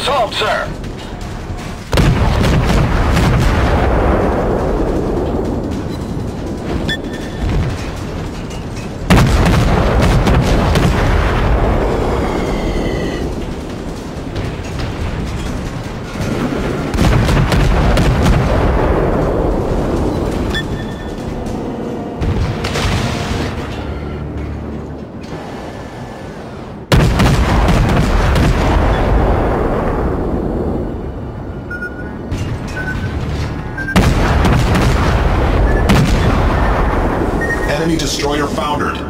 Solved, sir. Enemy destroyer foundered.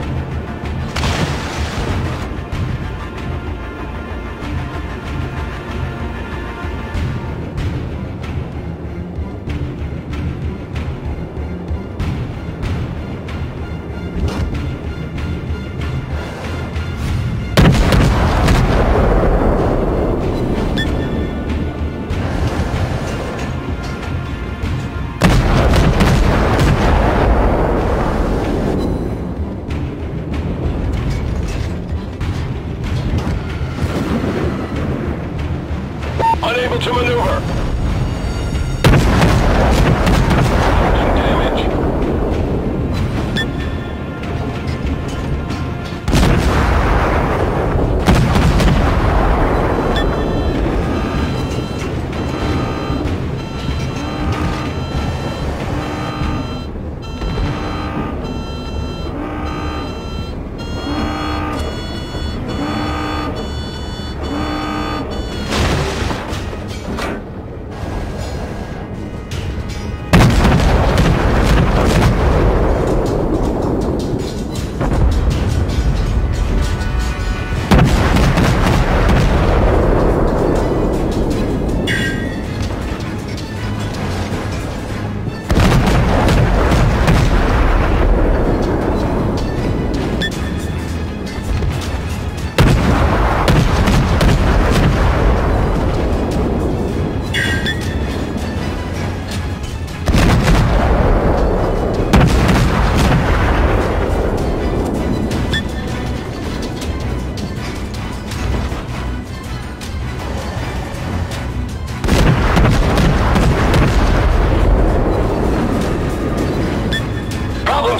To maneuver.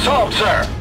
Solved, sir.